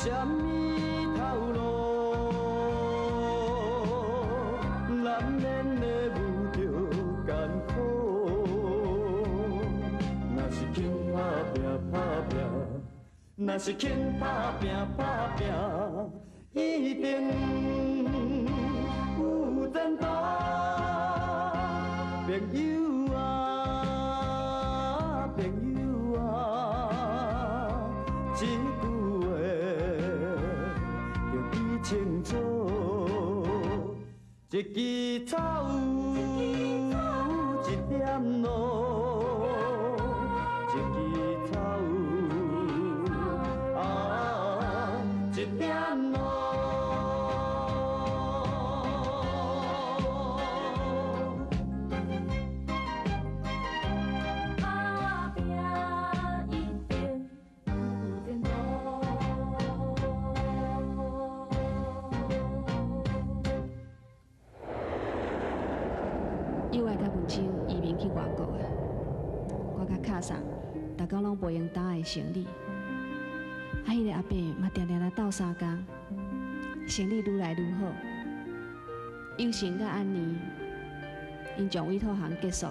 论是啥物头路，难免会遇着艰苦。若是肯打拼打拼。若是肯打拼打拼，一定有前途。朋友一支草，大家拢不用打的行李，啊，迄个阿伯嘛定定来斗三工，生意愈来愈好。友情甲安妮，因将委托行结束，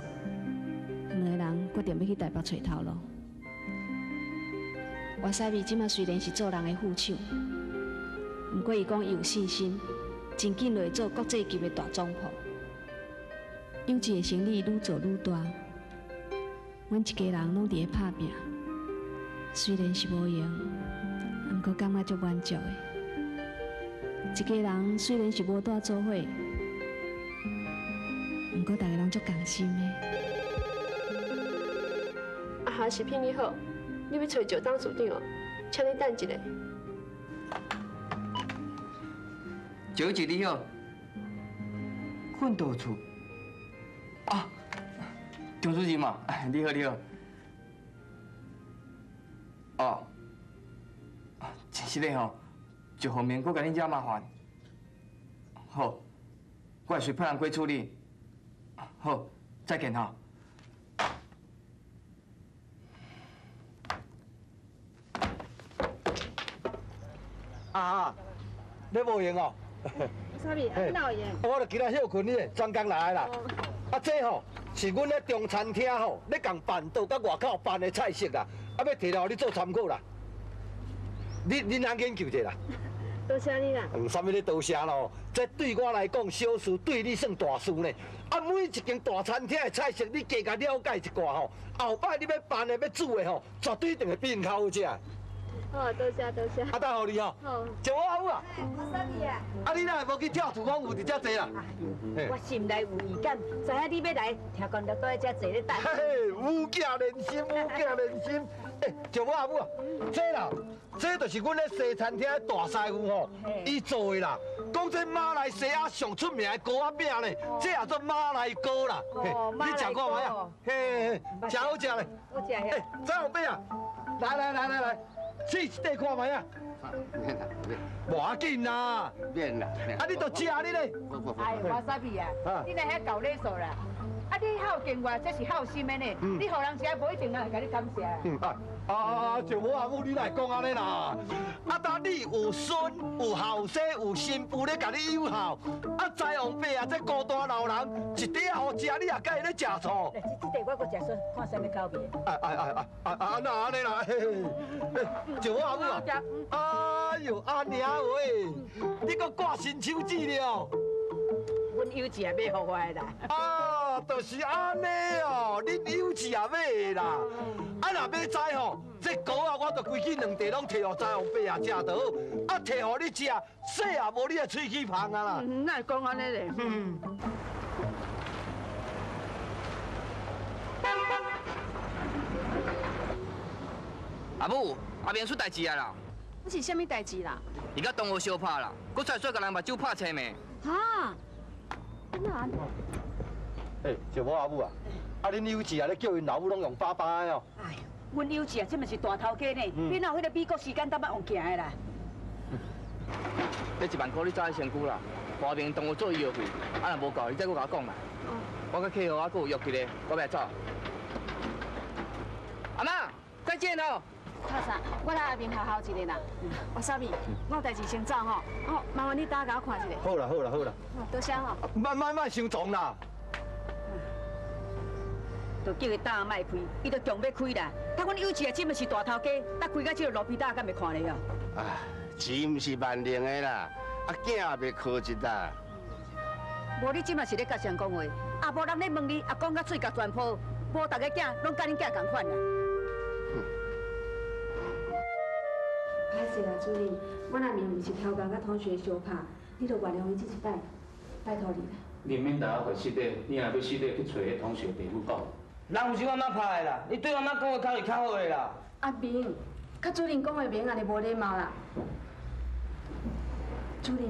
两个人决定要去台北找头路。我西米即马虽然是做人的副手，不过伊讲有信心，真紧会做国际级的大总铺。友情的生意愈做愈大。阮一家人拢伫咧拍拼，虽然是无用，毋过感觉足满足的。一家人虽然是无大做伙，毋过大家拢足甘心的。啊哈，食品你好，你要找石当处长哦，请你等一下。小姐你好，混到处。张书记嘛，你好你好。哦，真是的吼，就后面我甲你惹麻烦。好，我会随派人过处理。好，再见哈。啊，你无用哦。啥物？你哪有用？我著今日休困你，专工来啦。啊，这吼。是阮咧中餐厅吼，咧共办桌甲外口办的菜色啦，啊要摕来你做参考啦。你你哪研究者啦？多谢你啦。嗯，啥物咧多谢咯？这对我来讲小事，对你算大事呢。啊，每一间大餐厅的菜色，你加加了解一寡吼，后摆你要办的要煮的吼，绝对一定会比人较好食。好，多谢多谢。啊，等候你哦。好。叫我阿母啊。我啥物啊？啊，你哪会无去跳厨房有伫遮坐啦？我心内有预感，知影你要来，听讲就在遮坐咧等。嘿嘿，有惊人心，有惊人心。哎，叫我阿母啊，这啦，这就是阮咧西餐厅的大师傅吼，伊做的啦。讲这马来西亚上出名的糕仔饼咧，这也做马来糕啦。哦，马来糕。你食过没有？嘿嘿，真好食咧。我食下。哎，张老板啊，来来来来来。试一块看卖啊！免啦，免。无要紧啦，免啦。啊，你都食你咧？哎，我啥物啊？你来遐搞勒索啦？啊，你孝敬我，这是孝心的呢。你给人食，无一定啊，甲你感谢。嗯啊啊，就我阿母你来讲安尼啦。啊，当你有孙有后生有新妇咧，甲你友好。啊，在王伯啊，这孤单老人，一点好食，你也该咧食醋。这这碟我搁食酸，看什么口味？哎哎哎哎哎啊，那安尼啦，嘿嘿。就我阿母啊。哎呦，阿娘喂，你搁挂新手指了？阮有钱也要互我啦。啊，就是安尼哦，你有钱也买啦。啊，若要知吼，这糕啊，我着规矩两地拢摕互在王伯啊食倒，啊摕互你食，洗也无你的喙齿芳啊啦。哪会讲安尼咧？嗯。阿母，阿明出代志啊啦？你是啥物代志啦？伊甲同学相拍啦，佮出来说个人目睭拍青咩？哈？哪？哎，小宝阿母啊，啊，恁幼稚啊，咧叫因老母拢用爸爸的哦。哎，阮幼稚啊，这嘛是大头家呢，嗯你哪有迄个美国时间当捌用行的啦？这一万块你早爱先估啦，花明同我做医药费，啊若无够，你再佫甲我讲啦。我甲客户啊，搁有约一个，我要走。阿妈，再见哦。拍啥？我来下面好好一个啦。哇沙米，我有代志先走吼。哦，麻烦你打给我看一下。好啦好啦好啦，哦多谢吼。慢慢慢先重啦。就叫伊打卖开，伊就强要开啦。他阮幼稚啊，这嘛是大头家，搭开到这个路边搭，敢袂看咧哦？啊，钱毋是万能的啦，啊囝也袂靠一啦。无你即嘛是咧甲谁讲话？啊，无人咧问你，啊讲甲嘴甲全破，无逐个囝拢甲恁囝共款啦。歹势啦，主任，我那面毋是超工甲同学相拍，你著原谅伊这一摆，拜托你啦。你免大家回死底，你若要死底去找迄同学爸母讲。人毋是我妈拍的啦，你对我妈讲的较是较好的啦。阿明，甲主任讲的免安尼无礼貌啦。主任，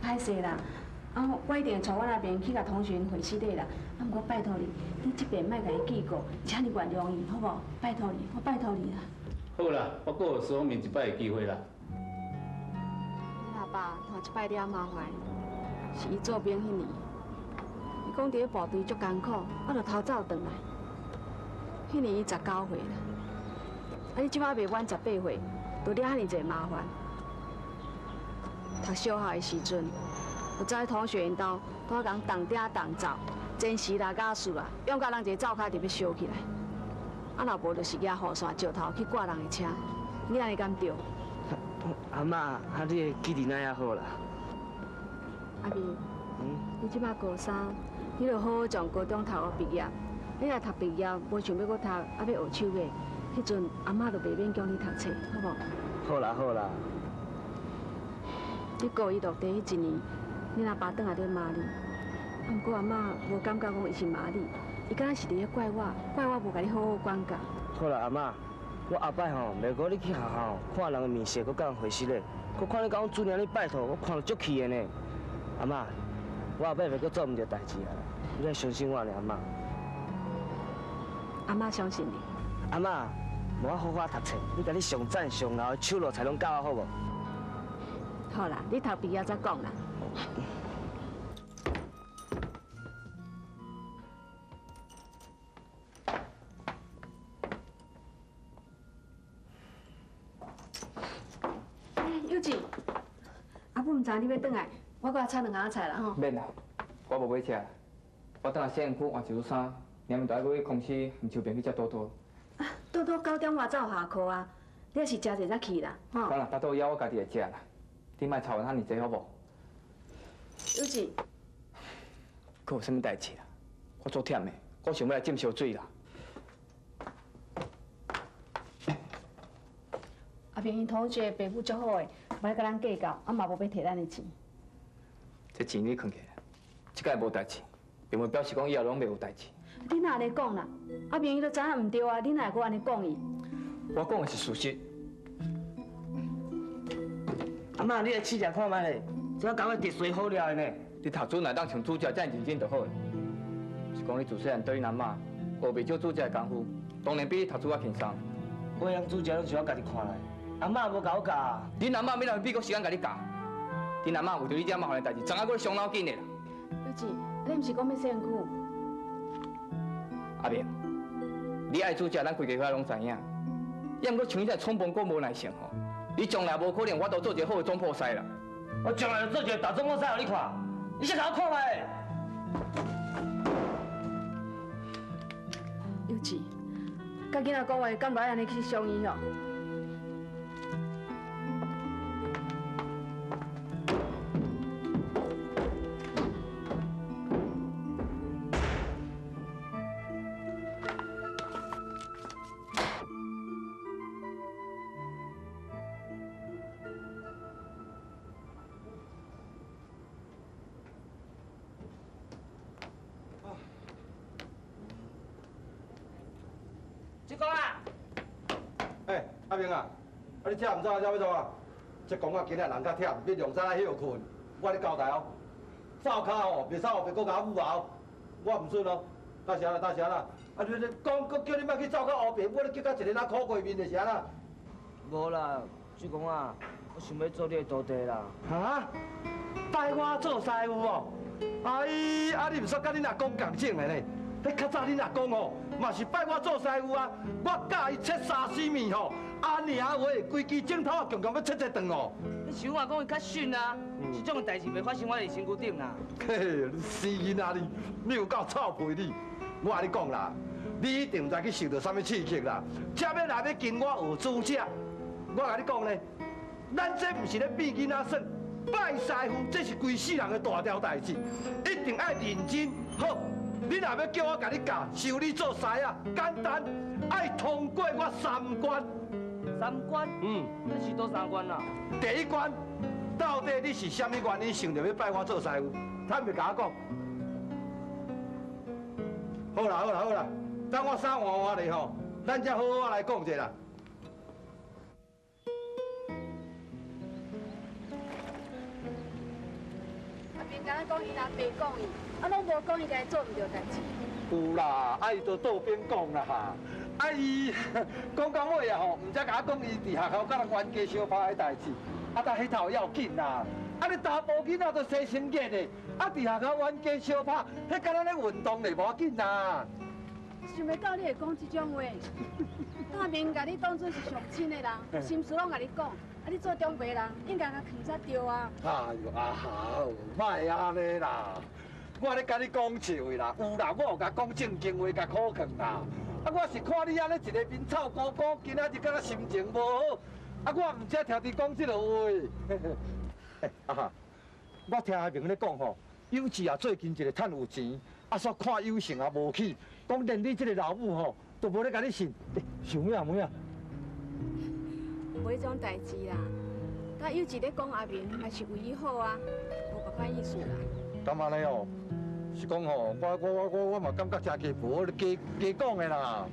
歹势啦，啊，我一定会带我那边去甲同学因会死底啦。啊，毋过拜托你，你这边莫甲伊记过，请你原谅伊，好无？拜托你，我拜托你啦。好啦，我搁有说明一摆的机会啦。你阿爸头一摆了麻烦，是伊做兵迄年，伊讲伫咧部队足艰苦，我著偷走转来。迄年伊十九岁啦，啊你即摆未满十八岁，就惹遐尼侪麻烦。读小学的时阵，有在同学因兜，拄讲当爹当灶，真时啦假事啦，用甲人一个灶骹就要烧起来。啊，老婆就是举雨伞石头去挂人的车，你安尼敢对？阿妈，啊你的记忆那也好啦。阿明，嗯，你即摆高三，你著好好从高中读到毕业。你若读毕业，无想要搁读，啊要学手艺，迄阵阿妈就袂免叫你读册，好无？好啦好啦，你高一落第迄一年，你阿爸转来咧骂你，啊毋过阿妈无感觉讲伊是骂你，伊敢若是伫咧怪我，怪我无甲你好好管教。好啦阿妈，我后摆吼，袂过你去学校看人的面色，搁甲人回事咧，搁看你甲我主任你拜托，我看了足气的呢。阿妈，我后摆袂搁做毋着代志啊，你要相信我呢阿妈。阿妈相信你，阿妈，无我好好读册，你甲你上赞上老的手路才拢教我好无？好啦，你读毕业再讲啦。哎，幼稚，阿母毋知你要转来，我搁来炒两行菜啦吼。免啦，我无买车。我等下洗身躯换一组衫，明暝就爱去公司毋就便去接多多。啊，多多九点外才有下课啊，你也是食者才去啦，吼。管啦，大多要我家己会食啦。你莫吵阮遐尼济好无？幼稚，佫有啥物代志啦？我足忝的，我想要来浸烧水啦。阿平因同学爸母足好诶，无咧甲咱计较，啊嘛无要摕咱的钱。这钱你藏起来，即摆无代志，并无表示讲以后拢袂有代志。你哪安尼讲啦？阿平伊都知影毋对啊，你哪会搁安尼讲伊？我讲的是事实。阿妈，你来试食看卖咧，这我感觉特水好料的呢。你读书若当像主角这样认真就好了。是讲你自细汉对恁阿妈学袂少主角的功夫，当然比你读书较轻松。我样主角拢是我家己看来，阿妈无甲我教。恁阿妈要来美国时间甲你教，恁阿妈为着你这麻烦的代志，怎啊搁伤脑筋的啦？幼稚，你毋是讲要洗身躯？阿明，你爱煮食，咱规家伙拢知影。要毋过像你这冲动哥无耐性吼，你将来无可能我都做一个好的总破师啦。我将来就做一个大总破师互你看，你先甲我看卖。幼稚，甲囡仔讲话，敢不爱安尼去伤伊哦？啊你这毋知啊，这要做啊？这讲啊，今日人较忝，你用早来休困。我咧交代哦，灶骹哦，袂使后别搁甲我舞后，我毋准哦。大侠啦，大侠啦！啊，你你讲，搁叫你莫去走到乌边，我咧叫到一个人苦过面的啥啦？无啦，主公啊，我想要做你的徒弟啦。哈？拜我做师傅哦？哎，啊你毋说甲恁阿公共种的呢？迄较早恁阿公哦，嘛是拜我做师傅啊！我教伊切三四面吼，阿娘话规支镜头啊，强强要切一顿哦。你想话讲伊较逊啊？这种代志袂发生我的身躯顶啦。嘿，你死囡仔你，你有够臭屁你！我甲你讲啦，你一定毋知去受到什么刺激啦，才要来要跟我学煮食。我甲你讲咧，咱这毋是咧变囡仔耍，拜师傅这是规世人的大条代志，一定爱认真。好，你若要叫我甲你教，收你做师啊，简单，爱通过我三关。三关？嗯，那是多三关啦？第一关，到底你是什么原因想着要拜我做师傅？他袂甲我讲。好啦好啦好啦，等我三换换咧吼，咱才好好来讲者啦。阿明刚刚讲伊若袂讲伊，啊，拢无讲伊该做毋对代志。有啦，啊伊都倒边讲啦哈，啊伊讲讲话啊吼，毋知甲我讲伊伫学校甲人冤家相拍的代志，啊但迄头要紧啦，啊你查甫囡仔都生心眼的，啊伫学校冤家相拍，迄敢若咧运动咧，无要紧啦。想袂到你会讲这种话，大明甲你当做是上亲的人，心事拢甲你讲，啊你做长辈人，应该甲劝才对啊。哎呦啊好，莫安尼啦，我咧甲你讲笑话啦，有啦，我有甲讲正经话，甲苦劝啦。啊，我是看你安尼一个面臭高高，今仔日敢若心情无好，啊，我毋则听你讲即个话。哎，啊哈，我听阿明咧讲吼，有志啊最近一个趁有钱，啊煞看有成啊无去，讲连你即个老母吼都无咧甲你信，想咩啊咩啊？无迄种代志啦，甲有志咧讲阿明，也是为伊好啊，无别款意思啦。干嘛尼哦，是讲吼，我我我我我嘛感觉真鸡婆，我加加讲的啦。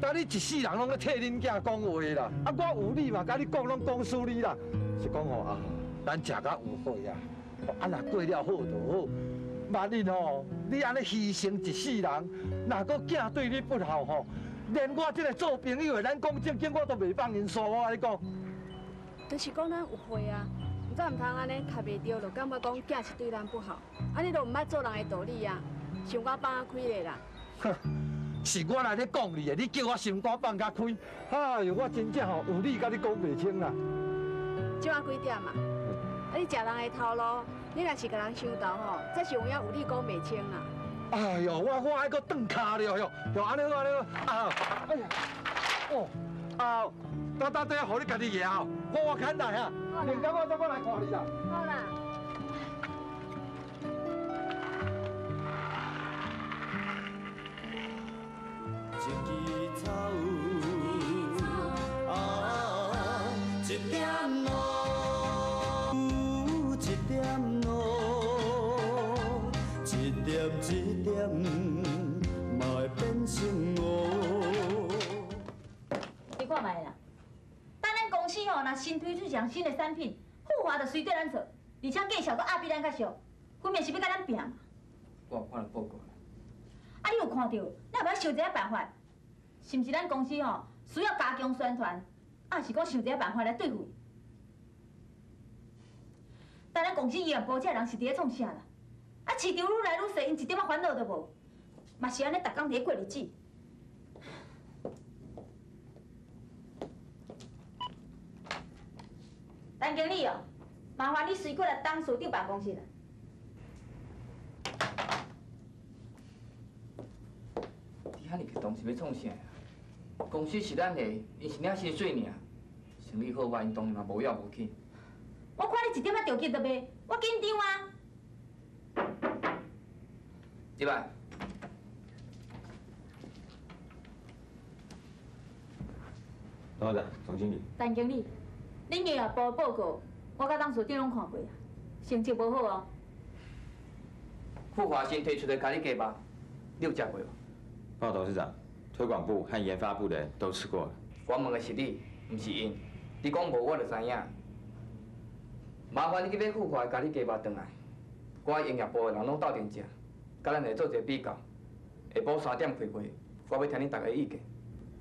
但你一世人拢咧替恁囝讲话啦，啊我有理嘛，甲你讲拢讲输你啦。是讲吼啊，咱食甲有悔啊，啊若过了好就好。万一吼，你安尼牺牲一世人，若个囝对你不好吼，连我这个做朋友的，咱讲正经我都袂放因说，我甲你讲。但是讲咱有会啊，毋则毋通安尼读袂着，就感觉讲囝是对咱不好，安尼就毋爱做人的道理啊，心肝放啊开咧啦。哼，是我来咧讲你的，你叫我心肝放甲开，哎呦，我真正吼有理甲你讲袂清啦。即晚几点啊？啊，你食人的头路，你若是甲人伤斗吼，这是有影有理讲袂清啦。哎呦，我我还搁断卡了哟，哟安尼好安尼好，啊，哎呀，哦，啊，等等等下，互你家己赢哦，我我看来啊，另间我再我来看你啦。好啦。一枝草，啊，一点露，一点露，一点一点，嘛会变成雾。你看卖啦，若新推出一项新的产品，富华就随对咱做，而且价钱阁压比咱较俗，分明是要甲咱拼嘛。我有看了报告了。啊，你有看到？你也不要想一个办法，是毋是咱公司吼需要加强宣传，啊是讲想一个办法来对付？但咱公司营业部这人是伫咧创啥啦？啊，市场愈来愈细，因一点仔烦恼都无，嘛是安尼，逐工伫咧过日子。陈经理哦，麻烦你随过来当署长办公室啦。你遐尼激动是要创啥？公司是咱的，伊是领薪水尔，生意好歹因当然嘛无要无紧。我看你一点仔着急都袂，我紧张啊！入来。董事长、总经理，陈经理，恁营业部的报告，我甲董事长拢看过啊，成绩无好哦。富华新推出的咖喱鸡吧，你有食过无？报董事长，推广部和研发部的人都吃过了。我问的是你，不是因。你讲无，我就知影。麻烦你去买富华的咖喱鸡吧回来，我营业部的人拢斗阵食，甲咱来做一个比较，下晡三点开会，我要听恁大家意见。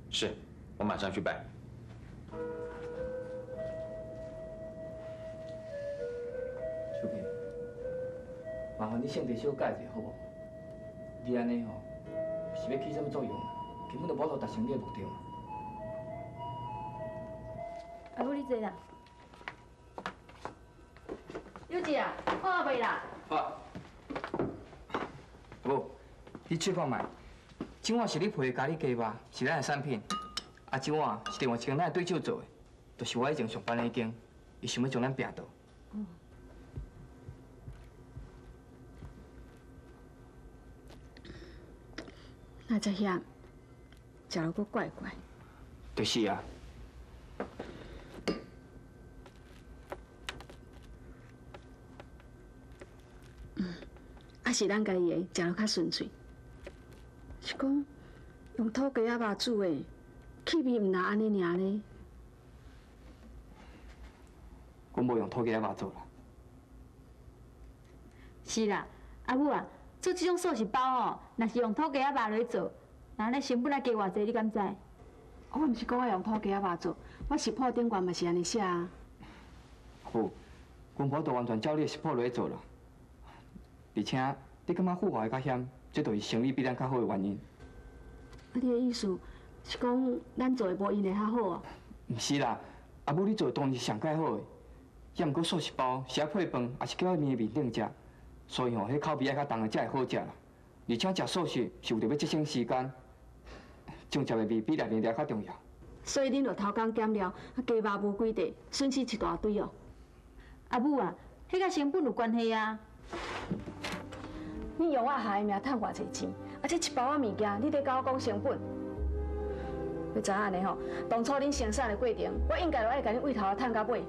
是，我马上去办。麻烦你性地小改一下好无？你安尼吼，是要起什么作用？根本就无达成你的目的嘛。阿母，你坐啦。幼稚啊，好啊未啦？好。阿母，你试看卖，这碗是你配的咖喱鸡吧？是咱的产品。啊，这碗是另外一间咱的对手做的，就是我以前上班的那间，伊想要将咱拼倒。那这遐，食了阁怪怪。就是啊。还是咱家己的，食落较顺嘴。是讲用土鸡仔肉煮的，气味毋若安尼尔呢？阮无用土鸡仔肉做啦。是啦，阿母啊，做这种素食包哦，若是用土鸡鸭肉来做，那咧成本来加偌济，你敢知？我毋是讲我用土鸡仔肉做，我食谱顶悬嘛是安尼写啊。好，阮婆都完全照你的食谱来做了。而且你感觉富华的较险，这就是生意比咱较好的原因。啊，你的意思是讲咱做的无因的较好啊？毋是啦，阿母你做的当然是上介好的，也毋过素食包写配饭，也是叫面面顶食，所以吼，迄口味爱较重的才会好食啦。而且食素食是为着要节省时间，种植的味比内面料较重要。所以恁就偷工减料，啊鸡肉无几块，损失一大堆哦。阿母啊，迄个成本有关系啊。你用我下的名赚偌济钱，而且一包仔物件，你得甲我讲成本。你知影尼吼？当初恁生产的过程，我应该爱甲恁为头啊赚到尾。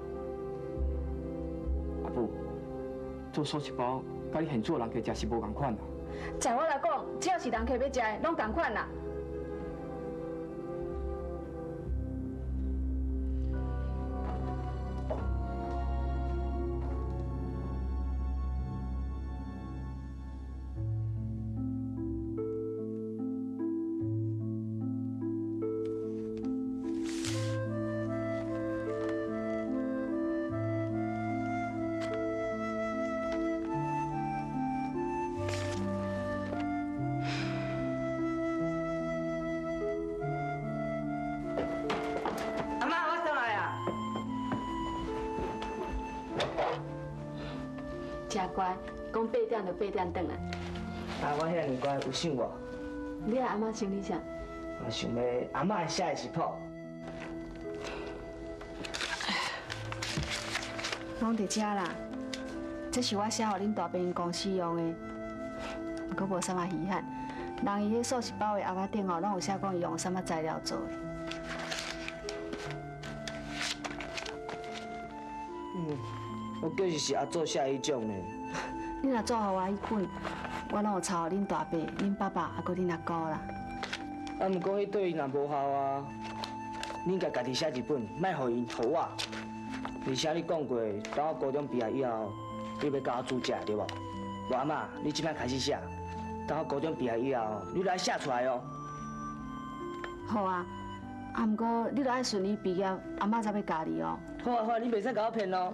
阿母，做素食包，甲你现做人客食是无共款啦。在我来讲，只要是人客要食的，拢共款啦。真乖，讲八点就八点转来。啊，我遐尼乖，有想无？你阿妈想你啥？我想要阿妈写的食谱。拢伫遮啦，这是我写互恁大病公司用的，不过无啥物遗憾。人伊迄素食包的盒仔顶哦，拢有写讲伊用啥物材料做的。我就是是阿做写迄种的。你若做互我迄款，我拢有抄恁大伯、恁爸爸，还佫恁阿姑啦。啊，毋过迄对伊若无效啊，你应该家己写一本，莫互伊互我。而且你讲过，等我高中毕业以后，你要教我煮食对无？无阿妈，你即摆开始写，等我高中毕业以后，你来写出来哦。好啊，啊毋过你著爱顺利毕业，阿妈才要教你哦。好啊好啊，你袂使甲我骗哦。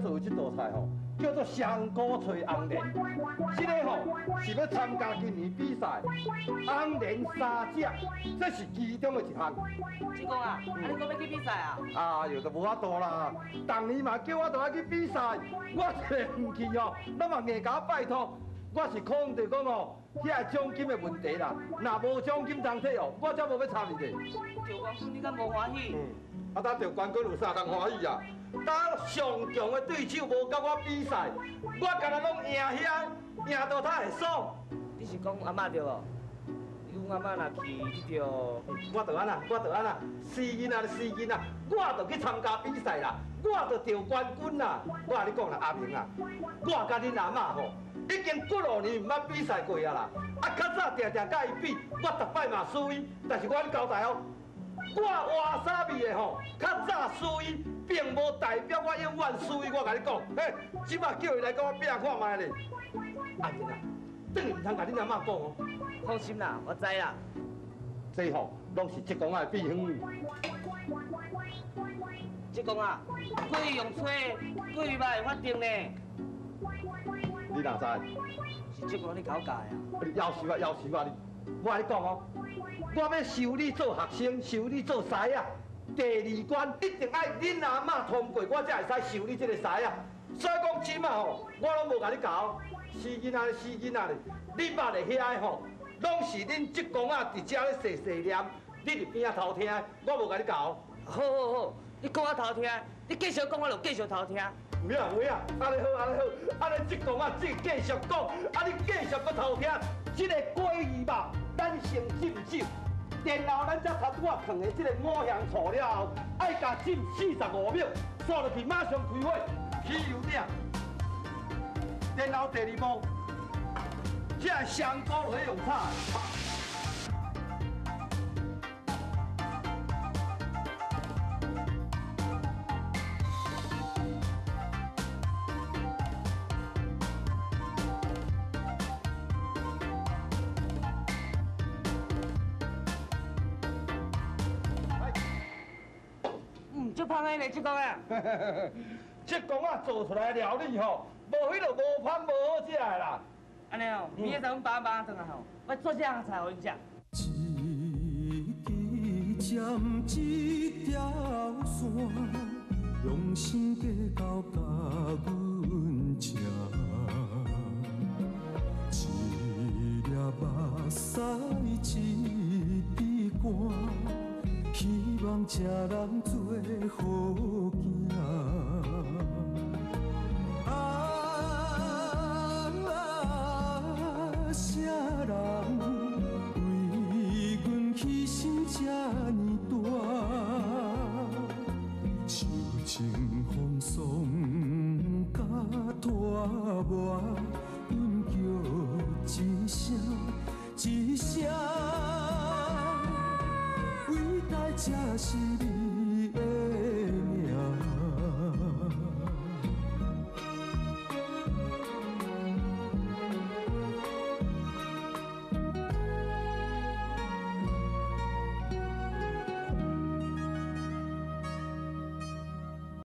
做的这道菜吼，叫做香菇脆红莲。这个吼是要参加今年比赛，红莲三只，这是其中的一项。志公啊，啊你讲要去比赛啊？啊，又都无法度啦！当年嘛叫我都要去比赛，我却唔去哦，那嘛硬甲我拜托。我是考虑讲哦，遐奖金的问题啦。若无奖金当体哦，我才无要参与的。就讲你敢无欢喜？嗯，啊，当着冠军有啥通欢喜啊？当上强的对手无甲我比赛，我敢若拢赢遐，赢到他会爽。你是讲阿妈对无？阮阿妈若去，你就我就安那，我就安那，死囡仔死囡仔，我着去参加比赛啦，我就得冠军啦。我甲你讲啦，阿明啊，我甲恁阿嬷吼，已经几落年毋捌比赛过啊啦。啊，较早定定甲伊比，我逐摆嘛输伊，但是我咧交代哦，我换沙味的吼，较早输伊，并无代表我永远输伊。我甲你讲，嘿，即摆叫伊来甲我拼看卖咧。阿明啊，等于毋通甲恁阿嬷讲哦。放心啦，我知啦。这吼拢是职工仔的秘方。职工啊，过用吹，过袂发定呢。你哪知？是职工你搞教啊？你夭寿啊夭寿啊！你，我甲你讲哦，我要收你做学生，收你做师啊。第二关一定爱恁阿嬷通过，我才会使收你这个师啊。所以讲，即嘛吼，我拢无甲你教，死囡仔死囡仔咧，你捌的遐个吼。拢是恁职工啊，伫遮咧细细念，你伫边啊偷听，我无甲你教。好好好，你讲我偷听，你继续讲，我就继续偷听。有影有影，安尼好安尼好，安尼职工啊，只继续讲，啊你继续搁偷听。这个鲑鱼肉，咱先浸酒，然后咱才插我放的这个五香醋了后，爱甲浸四十五秒，刷落去马上开火，起油鼎。然后第二步。这香菇可以用炒。嗯，就芳个嘞，这公啊。这公啊做出来料理吼，无迄落无香无好食的啦。安尼哦，明仔载阮爸爸转来吼，我做这样菜互恁食。一支针一条线，用心加到甲阮吃。一粒目屎一滴汗，希望这人做好囝。